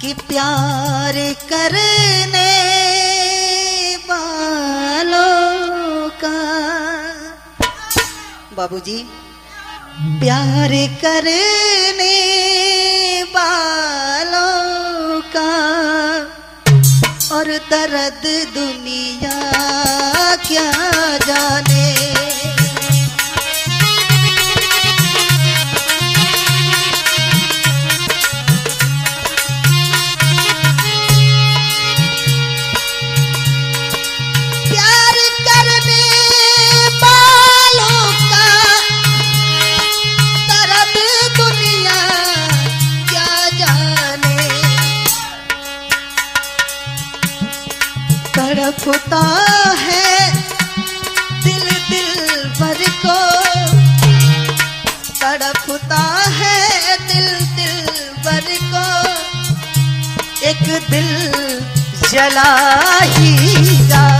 कि प्यार करने वालों का। बाबूजी, प्यार करने वालों का। और दर्द दुनिया क्या जाने तड़पता है, दिल दिल भर को। तड़पता है, दिल दिल भर को। एक दिल जला ही जाने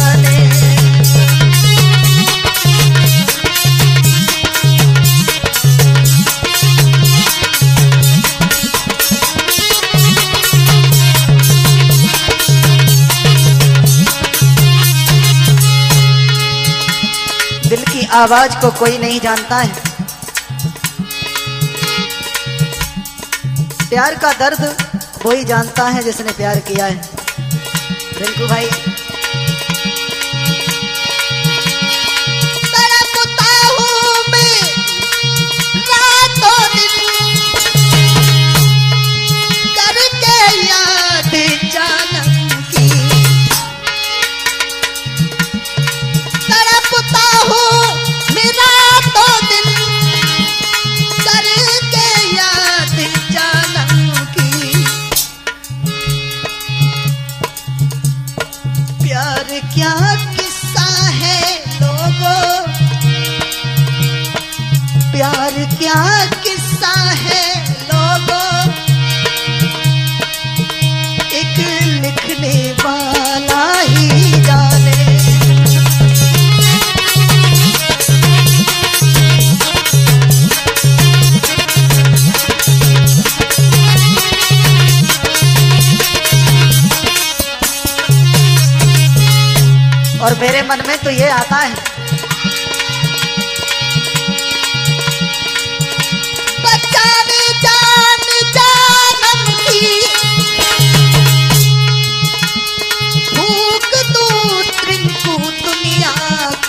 आवाज़ को कोई नहीं जानता है। प्यार का दर्द वही जानता है जिसने प्यार किया है। रिंकू भाई क्या और मेरे मन में तो ये आता है।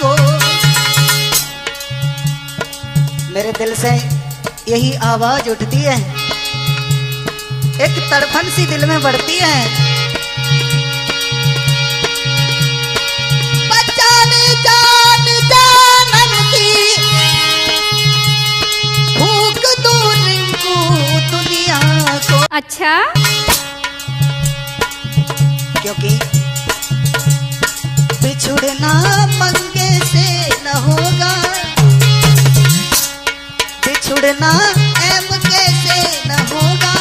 को। मेरे दिल से यही आवाज़ उठती है। एक तड़फन सी दिल में बढ़ती है। अच्छा? क्योंकि बिछुड़ना मंगे से न होगा। बिछुड़ना एम कैसे न होगा।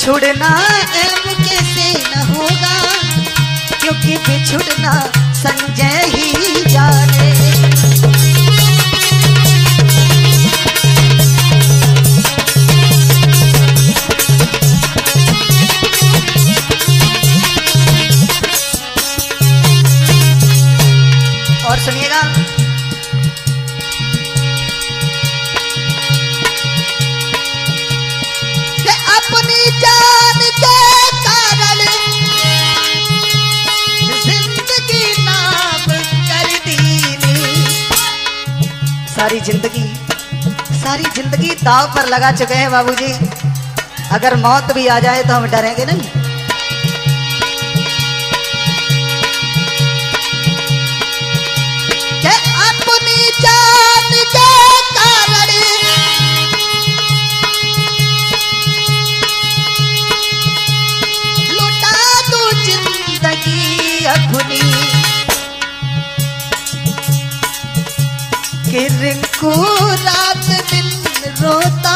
बिछुड़ना एम कैसे न होगा? क्योंकि बिछुड़ना संजय ही जाने। सारी ज़िंदगी सारी ज़िंदगी दाव पर लगा चुके हैं बाबूजी। अगर मौत भी आ जाए तो हम डरेंगे नहीं। अपनी। रिंकू रात रोता।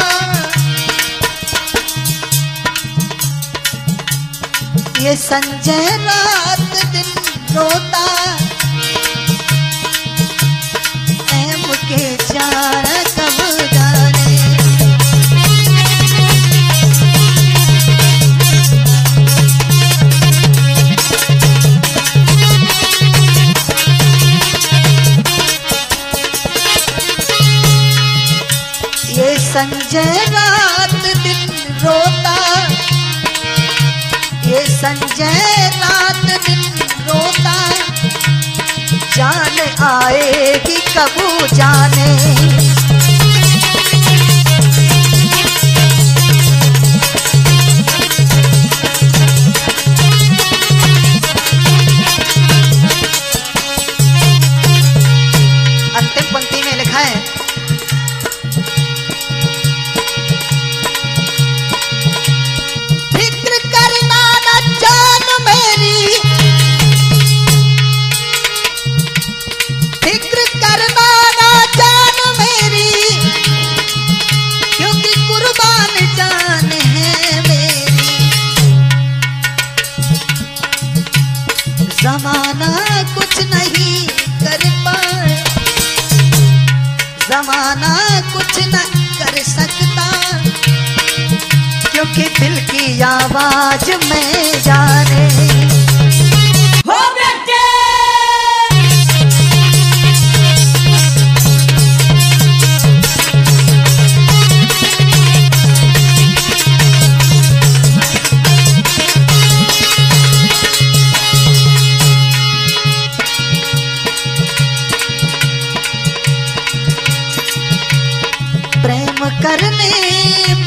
ये संजय रात दिन रोता। संजय रात दिन रोता। ये संजय रात दिन रोता। जान आएगी कबू जाने। क्योंकि दिल की आवाज़ में जाने। हो प्रेम करने